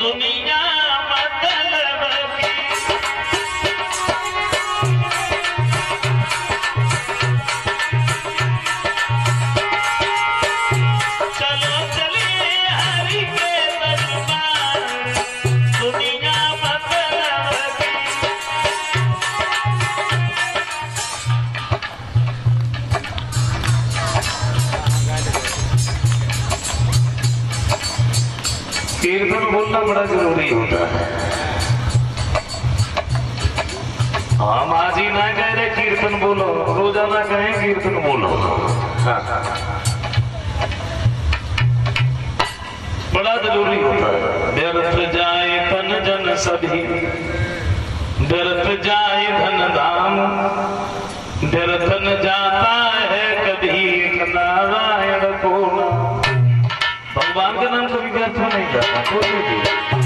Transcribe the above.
দুনিয়া कीर्तन बोलना बड़ा ज़रूरी होता है। हम आज ही ना कह रहे कीर्तन बोलो। रोज़ाना कहें, कीर्तन बोलो। हाँ। बड़ा ज़रूरी होता है। व्यर्थ जाए तन जन सभी। व्यर्थ जाए धन, धाम। व्यर्थ जाता भगवान का नाम से विद्यार्थी नहीं जाता